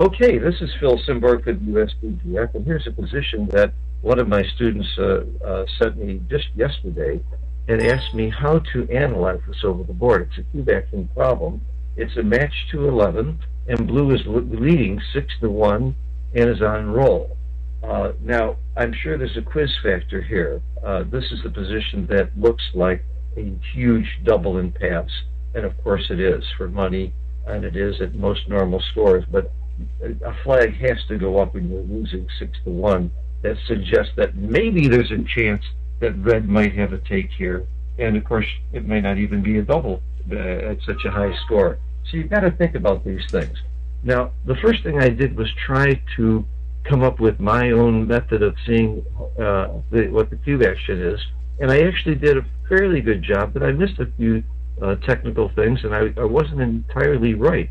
Okay, this is Phil Simborg with USBGF, and here's a position that one of my students uh, uh, sent me just yesterday and asked me how to analyze this over the board. It's a action problem. It's a match to 11, and blue is leading 6 to 1 and is on roll. Uh, now, I'm sure there's a quiz factor here. Uh, this is a position that looks like a huge double in paths, and of course it is for money, and it is at most normal scores, but a flag has to go up when you're losing 6 to 1. That suggests that maybe there's a chance that red might have a take here, and of course it may not even be a double uh, at such a high score. So you've got to think about these things. Now, the first thing I did was try to come up with my own method of seeing uh, the, what the cube action is, and I actually did a fairly good job, but I missed a few uh, technical things, and I, I, wasn't entirely right.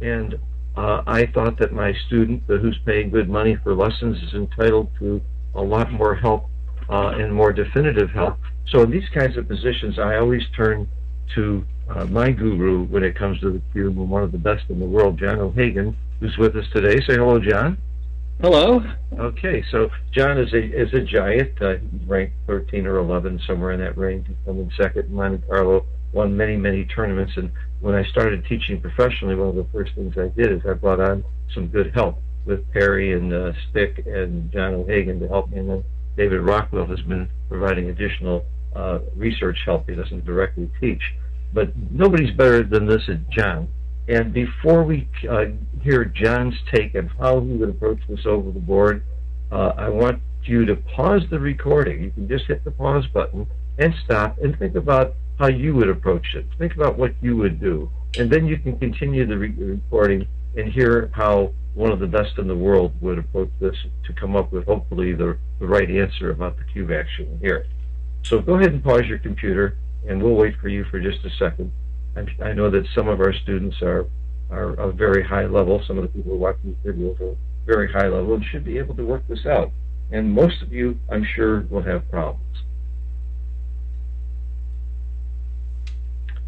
And uh, I thought that my student, who's paying good money for lessons, is entitled to a lot more help uh, and more definitive help. So in these kinds of positions, I always turn to uh, my guru when it comes to the cube, and one of the best in the world, John O'Hagan, who's with us today. Say hello, John. Hello. Okay, so John is a is a giant. Uh, ranked 13 or 11, somewhere in that range. He's coming second in Monte Carlo. Won many many tournaments, and when I started teaching professionally, one of the first things I did is I brought on some good help with Perry and uh, Stick and John O'Hagan to help me, and then David Rockwell has been providing additional uh, research help. He doesn't directly teach but nobody's better than this at John. And before we uh, hear John's take on how he would approach this over the board, uh, I want you to pause the recording. You can just hit the pause button and stop and think about how you would approach it. Think about what you would do. And then you can continue the re recording and hear how one of the best in the world would approach this to come up with hopefully the, the right answer about the cube action here. So go ahead and pause your computer and we'll wait for you for just a second. I, I know that some of our students are are a very high level. Some of the people watching these video are very high level and should be able to work this out. And most of you, I'm sure, will have problems.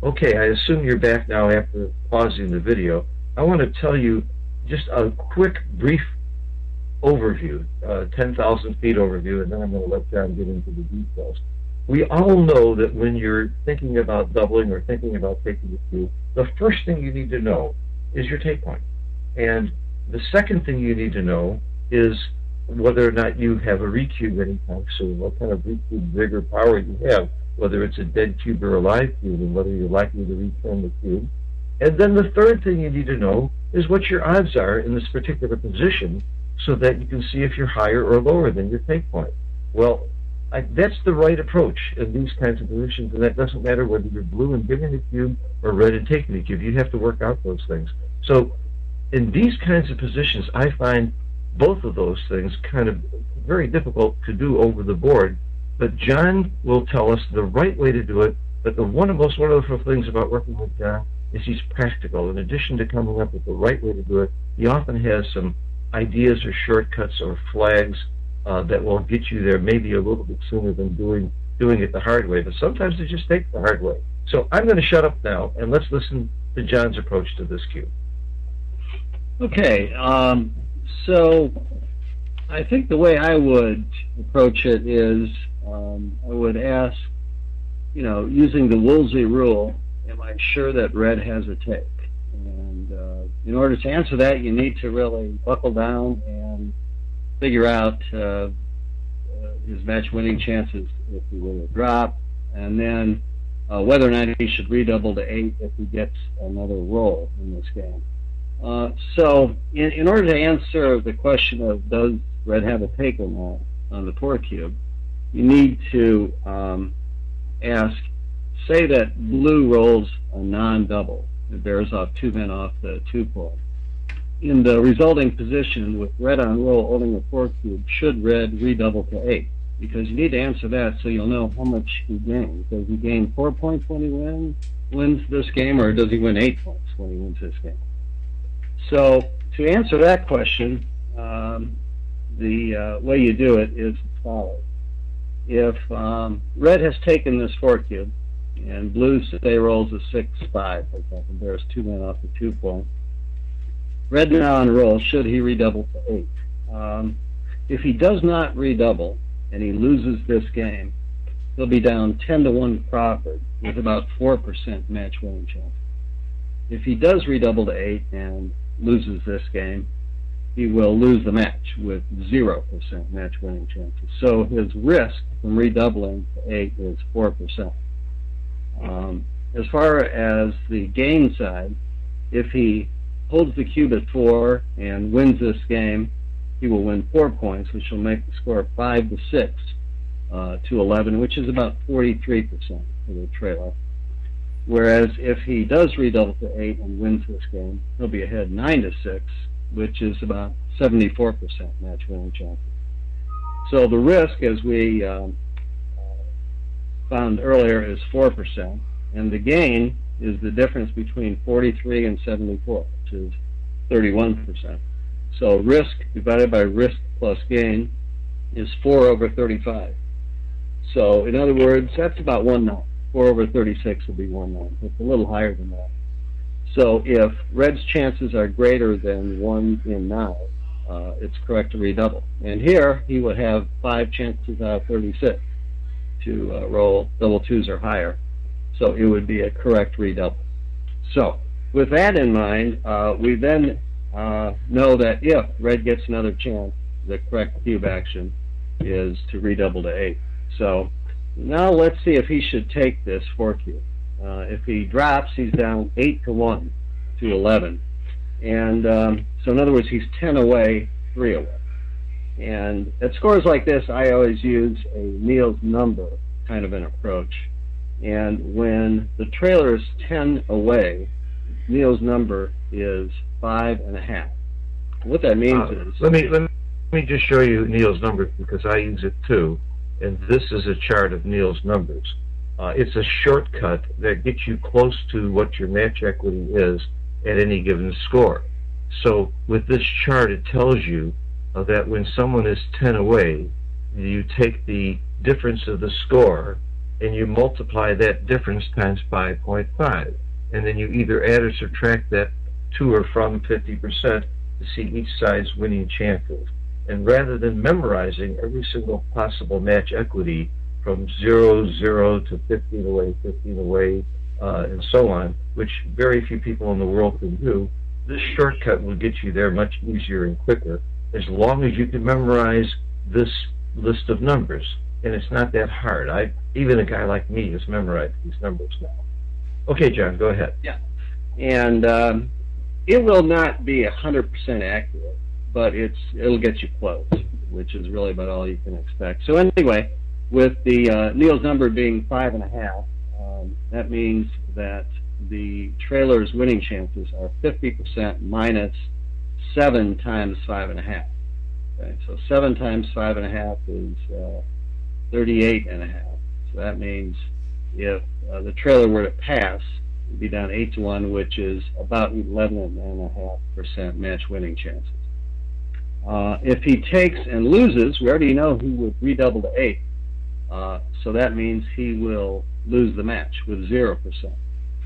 Okay, I assume you're back now after pausing the video. I want to tell you just a quick, brief overview, uh, 10,000 feet overview, and then I'm going to let John get into the details we all know that when you're thinking about doubling or thinking about taking the cube, the first thing you need to know is your take point. And the second thing you need to know is whether or not you have a recube anytime soon, what kind of recube vigor power you have, whether it's a dead cube or a live cube, and whether you're likely to return the cube. And then the third thing you need to know is what your odds are in this particular position so that you can see if you're higher or lower than your take point. Well, I, that's the right approach in these kinds of positions, and that doesn't matter whether you're blue and giving the cube or red and taking the cube. You have to work out those things. So, in these kinds of positions, I find both of those things kind of very difficult to do over the board. But John will tell us the right way to do it. But the one of the most wonderful things about working with John is he's practical. In addition to coming up with the right way to do it, he often has some ideas or shortcuts or flags uh, that will get you there maybe a little bit sooner than doing doing it the hard way. But sometimes it just take the hard way. So I'm going to shut up now and let's listen to John's approach to this cube. Okay, um, so I think the way I would approach it is um, I would ask, you know, using the Woolsey rule, am I sure that red has a take? And uh, in order to answer that, you need to really buckle down and figure out uh, uh, his match winning chances if he will drop, and then uh, whether or not he should redouble to eight if he gets another roll in this game. Uh, so, in, in, order to answer the question of does red have a take or not on the four cube, you need to um, ask, say that blue rolls a non-double. It bears off two men off the two point in the resulting position with red on roll holding a four cube, should red redouble to eight? Because you need to answer that so you'll know how much he gains. Does he gain four points when he wins, wins this game, or does he win eight points when he wins this game? So to answer that question, um, the uh, way you do it is as follows. If um, red has taken this four cube, and blue say rolls a six five, for example, there's two men off the two point, red now on roll, should he redouble to eight? Um, if he does not redouble and he loses this game, he'll be down 10 to 1 to Crawford with about 4% match winning chance. If he does redouble to 8 and loses this game, he will lose the match with 0% match winning chances. So his risk from redoubling to 8 is 4%. Um, as far as the gain side, if he holds the cube at 4 and wins this game, he will win 4 points, which will make the score 5 to 6 uh, to 11, which is about 43% for the trailer. Whereas if he does redouble to 8 and wins this game, he'll be ahead 9 to 6, which is about 74% match winning chances. So the risk, as we um, found earlier, is 4%, and the gain is the difference between 43 and 74, which is 31%. So risk divided by risk plus gain is 4 over 35. So in other words, that's about 1 9. 4 over 36 will be 1 9. It's a little higher than that. So if red's chances are greater than 1 in 9, uh, it's correct to redouble. And here, he would have 5 chances out of 36 to uh, roll double twos or higher. So it would be a correct redouble. So with that in mind, uh, we then uh, know that if red gets another chance, the correct cube action is to redouble to 8. So now let's see if he should take this 4 cube. Uh, if he drops, he's down 8 to 1 to 11. And um, so in other words, he's 10 away, 3 away. And at scores like this, I always use a Neil's number kind of an approach. And when the trailer is 10 away, Neil's number is five and a half. What that means uh, is let me let me just show you Neil's numbers because I use it too, and this is a chart of Neil's numbers. Uh, it's a shortcut that gets you close to what your match equity is at any given score. So with this chart, it tells you uh, that when someone is 10 away, you take the difference of the score and you multiply that difference times 5.5 and then you either add or subtract that to or from 50% to see each side's winning chances. And rather than memorizing every single possible match equity from 0, 0 to 15 away, 15 away, uh, and so on, which very few people in the world can do, this shortcut will get you there much easier and quicker as long as you can memorize this list of numbers. And it's not that hard. I even a guy like me has memorized these numbers now. Okay, John, go ahead. Yeah. And um, it will not be 100% accurate, but it's it'll get you close, which is really about all you can expect. So anyway, with the uh, Neil's number being five and a half, um, that means that the trailer's winning chances are 50% minus seven times five and a half. Okay, so seven times five and a half is uh, 38 and a half. So that means if uh, the trailer were to pass, it'd be down 8 to 1, which is about 11.5% match winning chances. Uh, if he takes and loses, we already know he would redouble to 8. Uh, so that means he will lose the match with 0%.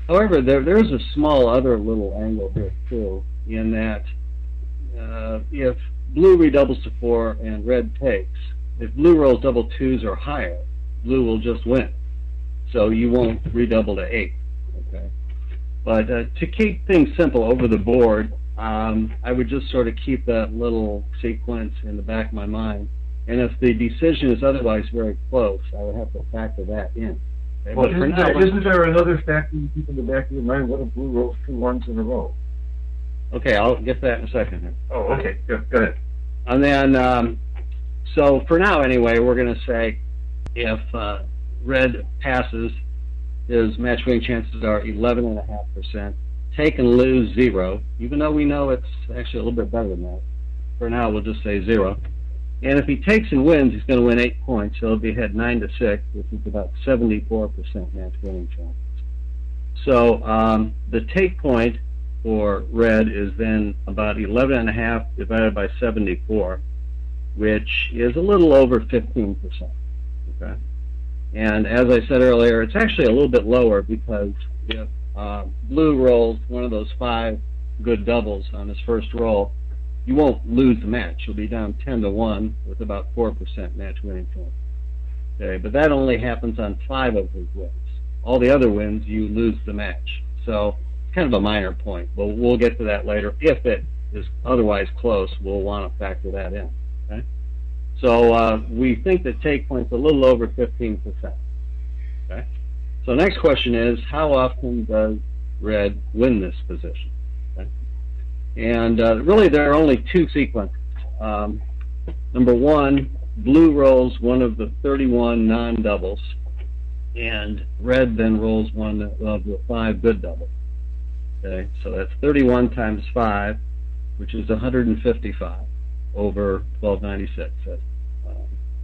However, there, there's a small other little angle here, too, in that uh, if blue redoubles to 4 and red takes, if blue rolls double twos or higher, blue will just win so you won't redouble to eight. Okay. But uh, to keep things simple over the board, um, I would just sort of keep that little sequence in the back of my mind. And if the decision is otherwise very close, I would have to factor that in. Okay? Well, isn't, now, there, isn't there another factor you keep in the back of your mind? What if blue rolls two ones in a row? Okay, I'll get to that in a second. Here. Oh, okay. Go, go ahead. And then, um, so for now anyway, we're going to say if uh, red passes, his match winning chances are 11.5%. Take and lose, zero, even though we know it's actually a little bit better than that. For now, we'll just say zero. And if he takes and wins, he's going to win eight points. So he'll be ahead nine to six, which is about 74% match winning chances. So um, the take point for red is then about 11.5 divided by 74, which is a little over 15%. Okay. And as I said earlier, it's actually a little bit lower because if uh, blue rolls one of those five good doubles on his first roll, you won't lose the match. You'll be down 10 to 1 with about 4% match winning chance. Okay, but that only happens on five of his wins. All the other wins, you lose the match. So it's kind of a minor point, but we'll get to that later. If it is otherwise close, we'll want to factor that in. Okay, so uh, we think the take point's a little over 15%. Okay, so next question is, how often does red win this position? And uh, really, there are only two sequences. Um, number one, blue rolls one of the 31 non-doubles, and red then rolls one of the five good doubles. Okay, so that's 31 times 5, which is 155 over 1296. That's uh,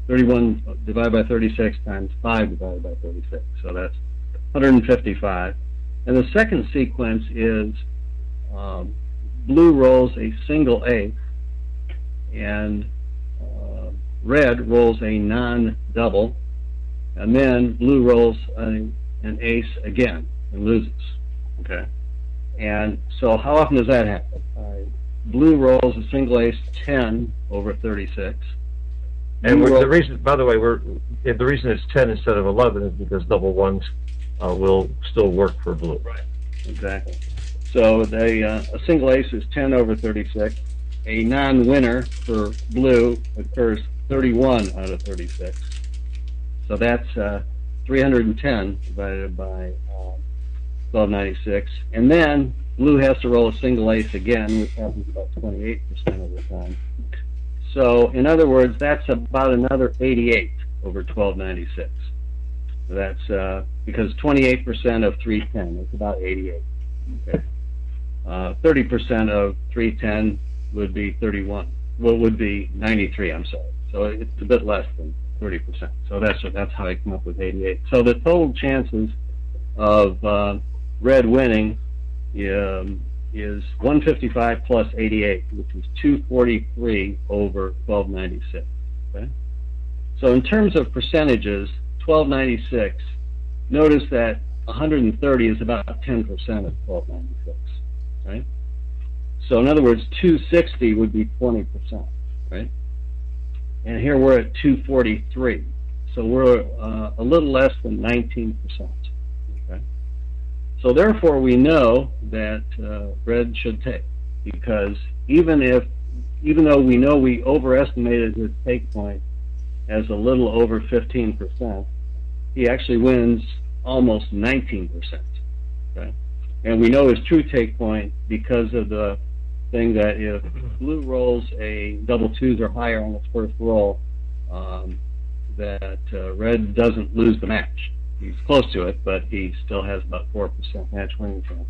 31 divided by 36 times 5 divided by 36. So that's 155. And the second sequence is um, blue rolls a single ace, and uh, red rolls a non-double, and then blue rolls a, an ace again and loses. Okay. And so how often does that happen? Uh, blue rolls a single ace 10 over 36. And we're, the reason, by the way, we're the reason it's ten instead of eleven is because double ones uh, will still work for blue. Right. Exactly. So they, uh, a single ace is 10 over 36. A non-winner for blue occurs 31 out of 36. So that's uh, 310 divided by uh, 1296. And then blue has to roll a single ace again, which happens about 28% of the time. So in other words, that's about another 88 over 1296. That's uh, because 28% of 310 is about 88. Okay. Uh, 30% of 310 would be 31. Well, would be 93. I'm sorry. So it's a bit less than 30%. So that's that's how I come up with 88. So the total chances of uh, red winning um, is 155 plus 88, which is 243 over 1296. Okay. So in terms of percentages, 1296, notice that 130 is about 10% of 1296, right? So in other words, 260 would be 20%, right? And here we're at 243. So we're uh, a little less than 19%. Okay? So therefore we know that uh, red should take because even if, even though we know we overestimated his take point as a little over 15%, he actually wins almost 19%. Okay? And we know his true take point because of the thing that if blue rolls a double twos or higher on its first roll, um, that uh, red doesn't lose the match. He's close to it, but he still has about 4% match winning chances.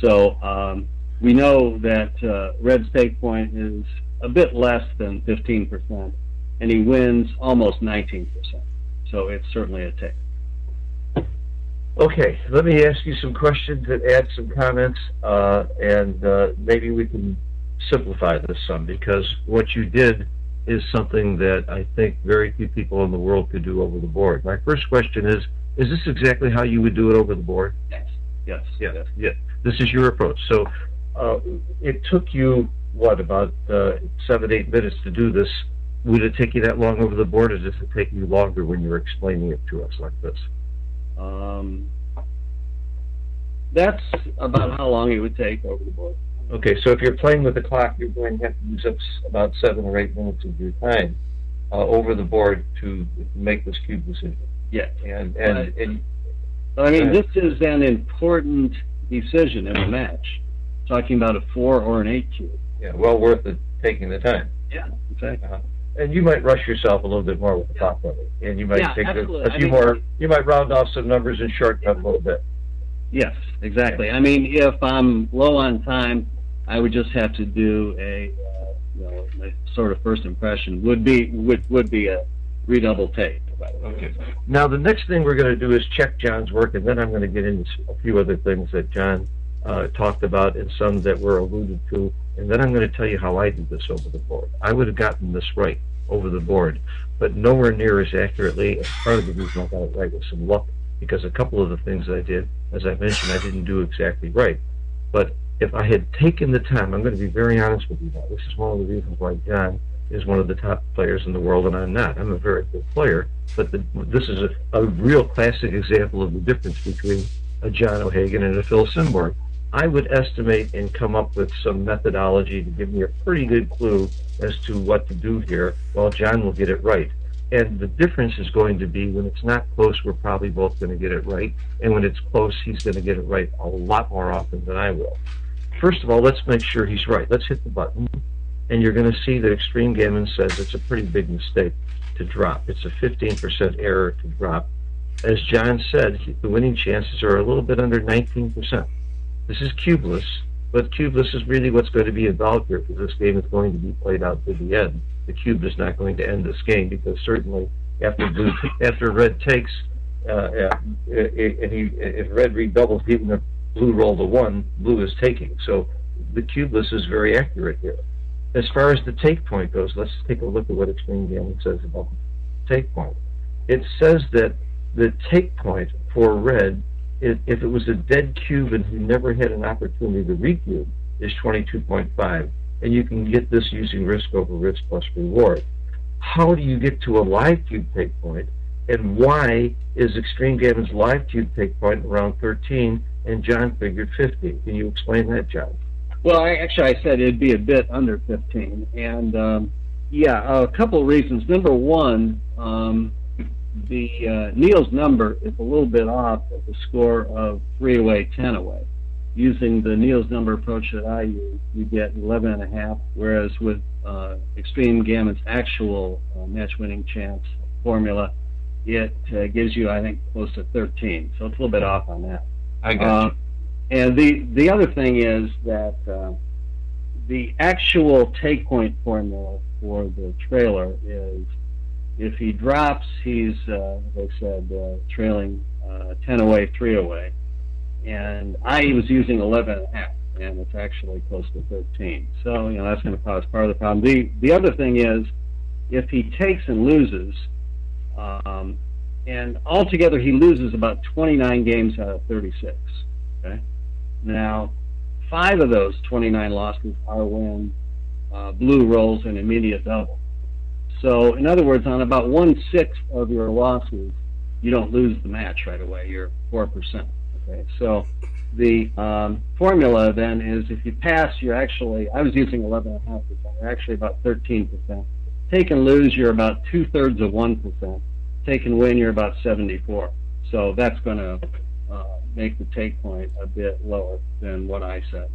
So um, we know that uh, red's take point is a bit less than 15%, and he wins almost 19%. So it's certainly a take. Okay, let me ask you some questions and add some comments, uh, and uh, maybe we can simplify this some because what you did is something that I think very few people in the world could do over the board. My first question is: Is this exactly how you would do it over the board? Yes. Yes. Yeah, yeah. This is your approach. So uh, it took you what about uh, seven, eight minutes to do this. Would it take you that long over the board, or does it take you longer when you're explaining it to us like this? Um, that's about how long it would take over the board. Okay, so if you're playing with the clock, you're going to have to use up about seven or eight minutes of your time uh, over the board to make this cube decision. Yeah. And and, Right. and I mean, Go this is an important decision in a match. Talking about a four or an eight cube. yeah, well worth it taking the time. Yeah. Exactly. Uh-huh. And you might rush yourself a little bit more with the top running, and you might Yeah, take a, absolutely. a I few more. You might round off some numbers and shortcut a little bit. Yes, exactly. I mean, if I'm low on time, I would just have to do a, uh, you know, my sort of first impression would be would would be a redouble take. By the way. Okay. Now, the next thing we're going to do is check John's work, and then I'm going to get into a few other things that John uh, talked about and some that were alluded to, and then I'm going to tell you how I did this over the board. I would have gotten this right over the board, but nowhere near as accurately. And part of the reason I got it right was some luck, because a couple of the things I did, as I mentioned, I didn't do exactly right. But if I had taken the time, I'm going to be very honest with you now. This is one of the reasons why John is one of the top players in the world, and I'm not. I'm a very good player, but the, this is a, a real classic example of the difference between a John O'Hagan and a Phil Simborg. I would estimate and come up with some methodology to give me a pretty good clue as to what to do here, while John will get it right. And the difference is going to be when it's not close, we're probably both going to get it right. And when it's close, he's going to get it right a lot more often than I will. First of all, let's make sure he's right. Let's hit the button. And you're going to see that Extreme Gammon says it's a pretty big mistake to drop. It's a 15% error to drop. As John said, the winning chances are a little bit under 19%. This is cubeless, but cubeless is really what's going to be involved here because this game is going to be played out to the end. The cube is not going to end this game because certainly after blue, after red takes, uh, uh, and he, if red redoubles, even if blue rolled a one, blue is taking. So the cubeless is very accurate here. As far as the take point goes, let's take a look at what Extreme Gammon says about the take point. It says that the take point for red, if it was a dead cube and he never had an opportunity to recube, is 22.5. And you can get this using risk over risk plus reward. How do you get to a live cube take point? And why is Extreme Gammon's live cube take point around 13 and John figured 50? Can you explain that, John? Well, I, actually, I said it'd be a bit under 15. And um, yeah, a couple of reasons. Number one, um, the uh, Neil's number is a little bit off at the score of 3 away, 10 away. Using the Neil's number approach that I use, you get 11 and a half, whereas with uh, Extreme Gammon's actual uh, match winning chance formula, it uh, gives you, I think, close to 13. So it's a little bit off on that. I got you. And the, the other thing is that uh, the actual take point formula for the trailer is if he drops, he's, uh, as I said, uh, trailing uh, 10 away, 3 away. And I was using 11 and a half, and it's actually close to 13. So, you know, that's going to cause part of the problem. The, the other thing is, if he takes and loses, um, and altogether he loses about 29 games out of 36. Okay? Now, five of those 29 losses are when uh, blue rolls an immediate double. So, in other words, on about one sixth of your losses, you don't lose the match right away. You're four percent. Okay, so the um, formula then is if you pass, you're actually I was using 11.5 percent. You're actually about 13 percent. Take and lose, you're about two thirds of one percent. Take and win, you're about 74. So that's going to uh, make the take point a bit lower than what I said.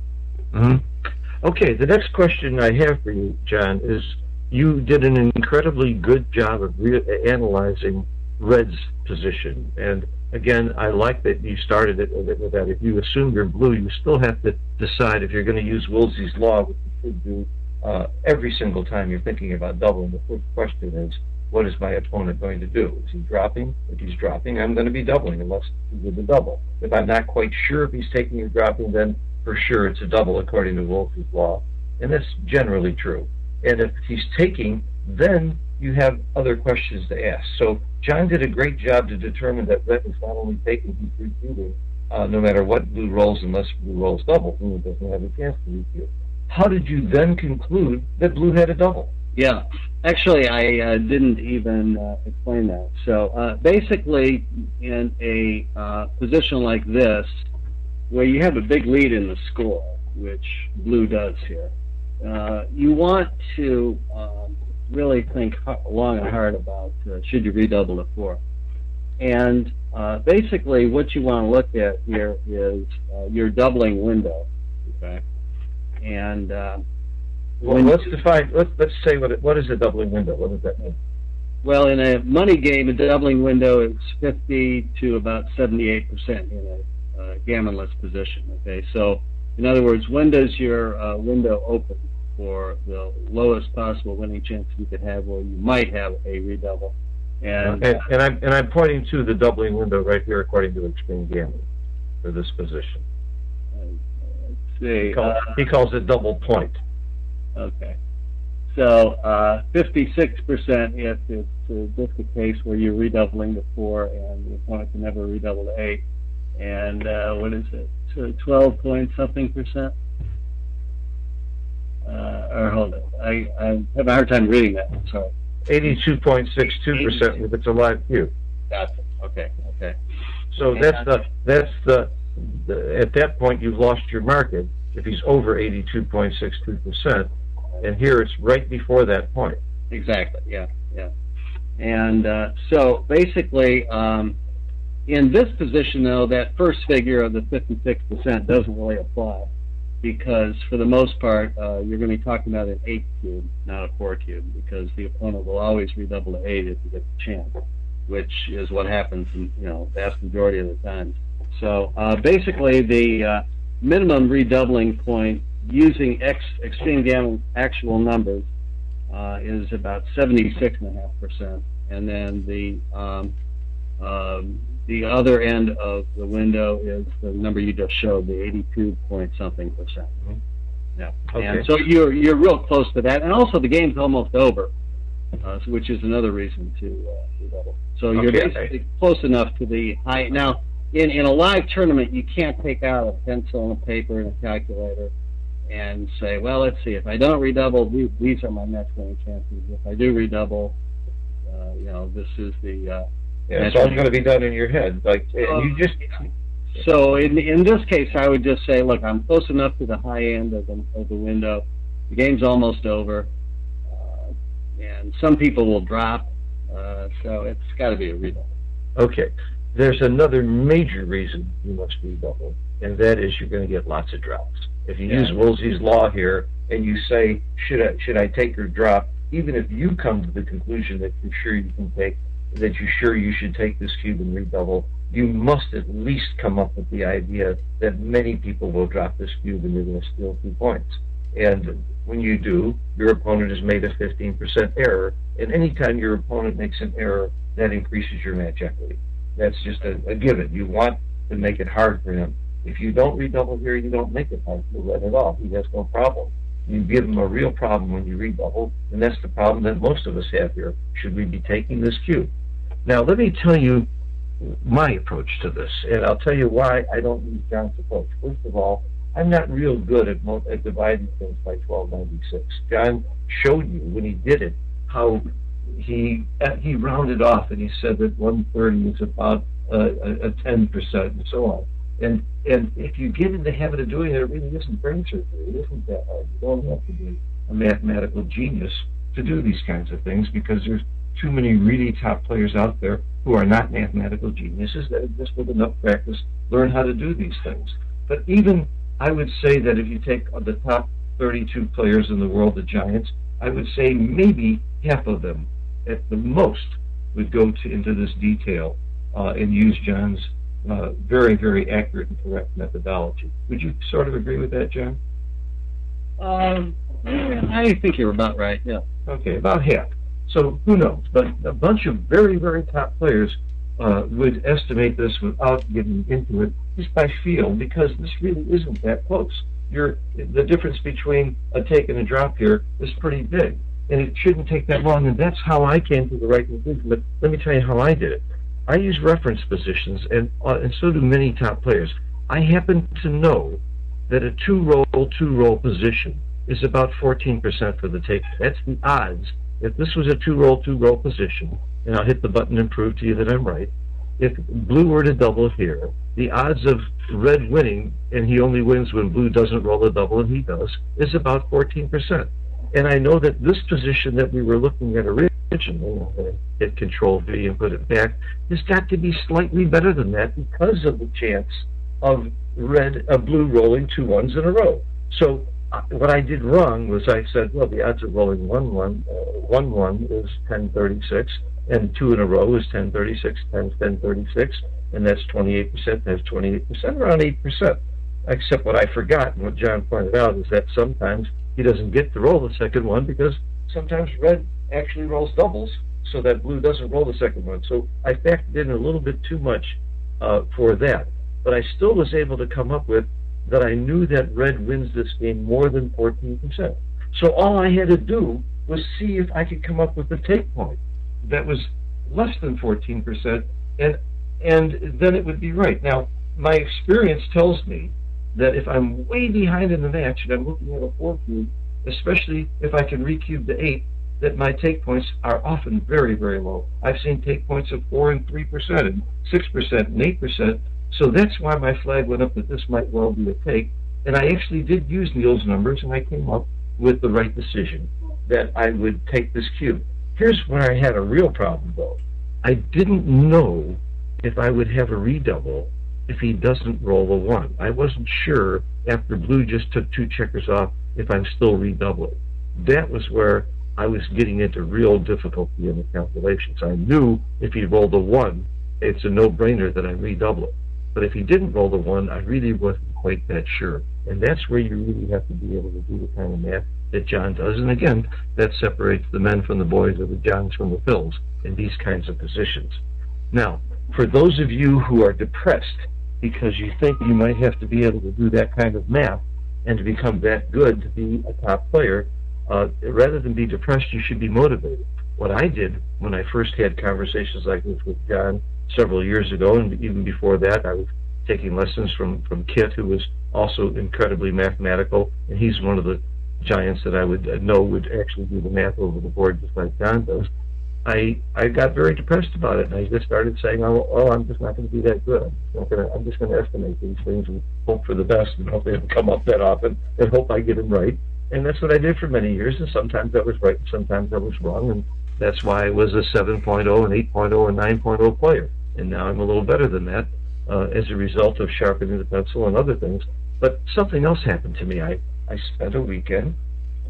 Mm-hmm. Okay, the next question I have for you, John, is you did an incredibly good job of re- analyzing Red's position. And again, I like that you started it with that. If you assume you're blue, you still have to decide if you're going to use Woolsey's law, which you should do uh, every single time you're thinking about doubling. The first question is, what is my opponent going to do? Is he dropping? If he's dropping, I'm going to be doubling unless he did the double. If I'm not quite sure if he's taking or dropping, then for sure it's a double according to Woolsey's law. And that's generally true. And if he's taking, then you have other questions to ask. So John did a great job to determine that red is not only taking, he's refuting, uh, no matter what blue rolls, unless blue rolls double, blue doesn't have a chance to refute. How did you then conclude that blue had a double? Yeah, actually, I uh, didn't even uh, explain that. So uh, basically, in a uh, position like this, where you have a big lead in the score, which blue does here, uh, you want to um, really think long and hard about uh, should you redouble to four. And uh, basically, what you want to look at here is uh, your doubling window. Okay. And uh, well, let's define. Let's let's say what it, what is a doubling window? What does that mean? Well, in a money game, a doubling window is 50 to about 78 percent in a uh, gammonless position. Okay, so in other words, when does your uh, window open for the lowest possible winning chance you could have, where you might have a redouble? And and, and I'm and I'm pointing to the doubling window right here, according to Extreme Gammon, for this position. Let's see. He calls, uh, he calls it double point. Okay. So uh, 56% if it's uh, just a case where you're redoubling to four and the opponent can never redouble to eight. And uh, what is it? So 12 point something percent? or hold it. I, I have a hard time reading that. I'm sorry. 82.62% if it's a live cube. Gotcha. Okay. Okay. So that's the, that's the, the, at that point, you've lost your market if he's over 82.62%. And here it's right before that point. Exactly. Yeah. Yeah. And uh, so basically, um, in this position, though, that first figure of the 56% doesn't really apply because, for the most part, uh, you're going to be talking about an 8 cube, not a 4 cube, because the opponent will always redouble to 8 if you get the chance, which is what happens in you know vast majority of the times. So uh, basically, the uh, minimum redoubling point using Extreme Gammon's actual numbers uh, is about 76.5%. And then the um, um, the other end of the window is the number you just showed, the 82 point something percent. Mhm. Yeah. Okay. And so you're you're real close to that, and also the game's almost over, uh, which is another reason to uh, redouble. So you're Okay. basically close enough to the high. Now, in in a live tournament, you can't take out a pencil and a paper and a calculator and say, well, let's see, if I don't redouble, these, these are my next winning chances. If I do redouble, uh, you know, this is the. Yeah, it's all going to be done in your head. Like, Um, you just, so in in this case, I would just say, look, I'm close enough to the high end of the of the window. The game's almost over, uh, and some people will drop. Uh, so it's got to be a redouble. okay. There's another major reason you must redouble, and that is you're going to get lots of drops. If you Yeah. use Woolsey's law here and you say, should I, should I take or drop, even if you come to the conclusion that you're sure you can take, that you're sure you should take this cube and redouble, you must at least come up with the idea that many people will drop this cube and you're going to steal two points. And when you do, your opponent has made a 15% error. And anytime your opponent makes an error, that increases your match equity. That's just a, a given. You want to make it hard for him. If you don't redouble here, you don't make it hard. You let it off. He has no problem. You give him a real problem when you redouble, and that's the problem that most of us have here. Should we be taking this cube? Now, let me tell you my approach to this, and I'll tell you why I don't use John's approach. First of all, I'm not real good at, at dividing things by 1296. John showed you when he did it how he uh, he rounded off and he said that 130 is about uh, a, a 10 percent and so on. And and if you get in the habit of doing it, it really isn't brain surgery. It isn't that hard. You don't have to be a mathematical genius to do these kinds of things because there's too many really top players out there who are not mathematical geniuses that just with enough practice learn how to do these things. But even I would say that if you take the top 32 players in the world, the Giants, I would say maybe half of them, at the most, would go to, into this detail uh, and use John's uh, very, very accurate and correct methodology. Would you sort of agree with that, John? Um, I think you're about right. Yeah. Okay, about half. So who knows? But a bunch of very, very top players uh, would estimate this without getting into it just by feel, because this really isn't that close. You're, the difference between a take and a drop here is pretty big, and it shouldn't take that long. And that's how I came to the right conclusion. But let me tell you how I did it. I use reference positions, and uh, and so do many top players. I happen to know that a two-roll, two-roll position is about 14% for the take. That's the odds if this was a two roll, two roll position, and I'll hit the button and prove to you that I'm right, if blue were to double here, the odds of red winning, and he only wins when blue doesn't roll a double and he does, is about 14%. And I know that this position that we were looking at originally, hit Control V and put it back, has got to be slightly better than that because of the chance of red, uh, blue rolling two ones in a row. So what I did wrong was I said, well, the odds of rolling one one, uh, one one is ten thirty six, and two in a row is ten thirty six times ten thirty six, and that's twenty eight percent. That's twenty eight percent, around eight percent. Except what I forgot, and what John pointed out, is that sometimes he doesn't get to roll the second one because sometimes red actually rolls doubles, so that blue doesn't roll the second one. So I factored in a little bit too much uh, for that, but I still was able to come up with that I knew that red wins this game more than 14%. So all I had to do was see if I could come up with a take point that was less than 14%, and and then it would be right. Now, my experience tells me that if I'm way behind in the match and I'm looking at a four cube, especially if I can recube the eight, that my take points are often very, very low. I've seen take points of 4 and 3% and 6% and 8%. So that's why my flag went up that this might well be a take. And I actually did use Neil's numbers and I came up with the right decision that I would take this cube. Here's where I had a real problem though. I didn't know if I would have a redouble if he doesn't roll a one. I wasn't sure after blue just took two checkers off if I'm still redoubling. That was where I was getting into real difficulty in the calculations. I knew if he rolled a one, it's a no-brainer that I redouble it. But if he didn't roll the one, I really wasn't quite that sure. And that's where you really have to be able to do the kind of math that John does. And again, that separates the men from the boys or the Johns from the Phils in these kinds of positions. Now, for those of you who are depressed because you think you might have to be able to do that kind of math and to become that good to be a top player, uh, rather than be depressed, you should be motivated. What I did when I first had conversations like this with John several years ago, and even before that, I was taking lessons from from Kit, who was also incredibly mathematical, and he's one of the giants that I would uh, know would actually do the math over the board just like John does. I I got very depressed about it, and I just started saying, "Oh, oh I'm just not going to be that good. I'm just, gonna, I'm just going to estimate these things and hope for the best, and hope they don't come up that often, and hope I get them right." And that's what I did for many years, and sometimes that was right, and sometimes that was wrong, and that's why I was a 7.0, and 8.0, and 9.0 player. And now I'm a little better than that uh, as a result of sharpening the pencil and other things. But something else happened to me. I, I spent a weekend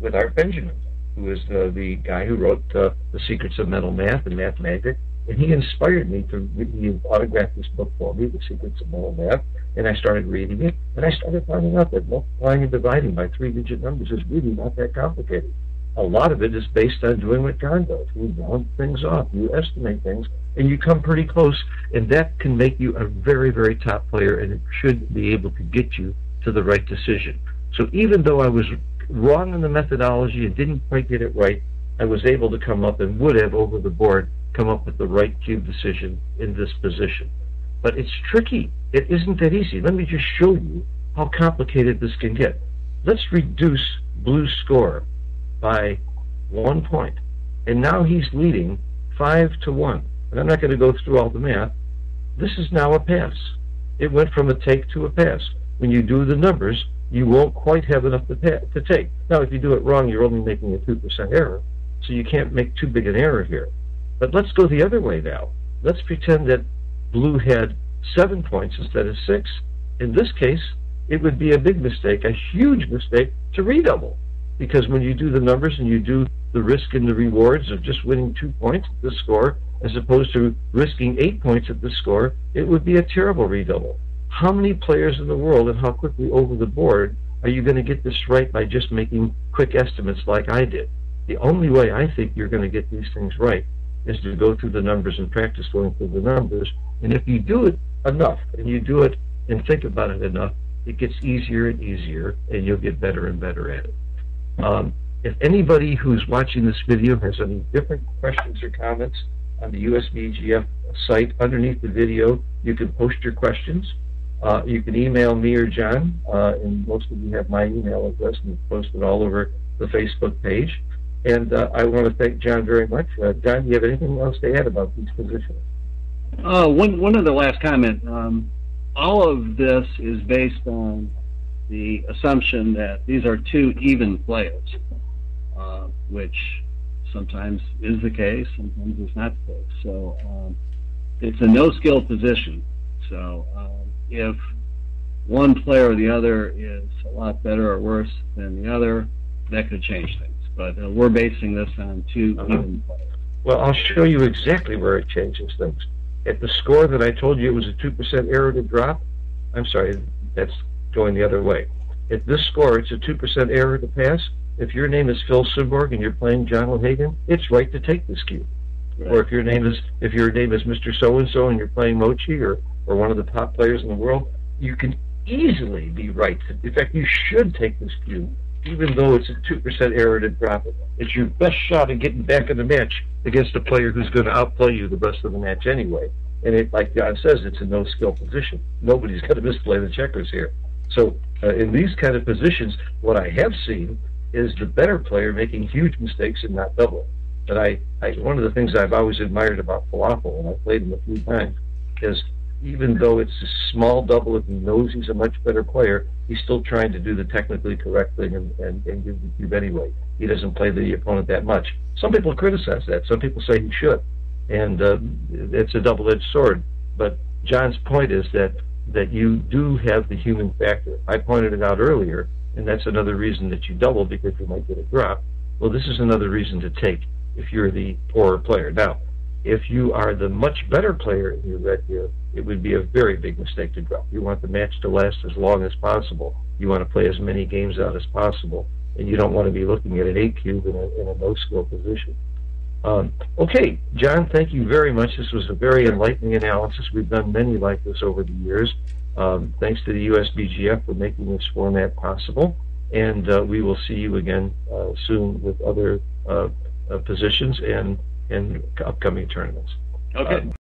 with Art Benjamin, who is uh, the guy who wrote uh, The Secrets of Mental Math and Math Magic. And he inspired me to, he autographed this book for me, The Secrets of Mental Math and I started reading it, and I started finding out that multiplying and dividing by three-digit numbers is really not that complicated. A lot of it is based on doing what John does. You round things off, you estimate things, and you come pretty close, and that can make you a very, very top player, and it should be able to get you to the right decision. So even though I was wrong in the methodology and didn't quite get it right, I was able to come up and would have over the board come up with the right cube decision in this position. But it's tricky. It isn't that easy. Let me just show you how complicated this can get. Let's reduce Blue's score by one point. And now he's leading five to one. And I'm not going to go through all the math. This is now a pass. It went from a take to a pass. When you do the numbers, you won't quite have enough to, to take. Now, if you do it wrong, you're only making a 2% error. So you can't make too big an error here. But let's go the other way now. Let's pretend that blue had seven points instead of six. In this case, it would be a big mistake, a huge mistake to redouble. Because when you do the numbers and you do the risk and the rewards of just winning two points at this score, as opposed to risking eight points at this score, it would be a terrible redouble. How many players in the world and how quickly over the board are you going to get this right by just making quick estimates like I did? The only way I think you're going to get these things right is to go through the numbers and practice going through the numbers. And if you do it enough and you do it and think about it enough, it gets easier and easier and you'll get better and better at it. Um, if anybody who's watching this video has any different questions or comments on the USBGF site underneath the video, you can post your questions. Uh, you can email me or John, uh, and most of you have my email address and post it all over the Facebook page. And uh, I want to thank John very much. Uh, John, do you have anything else to add about these positions? Uh, one, one other last comment. Um, all of this is based on the assumption that these are two even players, uh, which sometimes is the case, sometimes it's not the case. So um, it's a no-skill position. So um, if one player or the other is a lot better or worse than the other, that could change things but uh, we're basing this on 2 uh-huh. even players. Well, I'll show you exactly where it changes things. At the score that I told you it was a 2% error to drop, I'm sorry, that's going the other way. At this score, it's a 2% error to pass. If your name is Phil Simborg and you're playing John O'Hagan, it's right to take this cue. Right. Or if your name is if your name is Mr. So and So and you're playing Mochy or or one of the top players in the world, you can easily be right. To, In fact, you should take this cue even though it's a 2% error to drop it. It's your best shot at getting back in the match against a player who's going to outplay you the rest of the match anyway. And it, like John says, it's a no-skill position. Nobody's going to misplay the checkers here. So uh, in these kind of positions, what I have seen is the better player making huge mistakes and not doubling. But I, I one of the things I've always admired about Falafel, and I've played him a few times, is even though it's a small double and he knows he's a much better player, he's still trying to do the technically correct thing and, and, and give the cube anyway. He doesn't play the opponent that much. Some people criticize that. Some people say he should. And uh, it's a double-edged sword. But John's point is that, that you do have the human factor. I pointed it out earlier, and that's another reason that you double because you might get a drop. Well, this is another reason to take if you're the poorer player. Now, if you are the much better player in your red here, it would be a very big mistake to drop. You want the match to last as long as possible. You want to play as many games out as possible, and you don't want to be looking at an eight cube in a, in a no-score position. Um, okay, John, thank you very much. This was a very enlightening analysis. We've done many like this over the years. Um, thanks to the USBGF for making this format possible, and uh, we will see you again uh, soon with other uh, uh positions and in upcoming tournaments. Okay. Uh,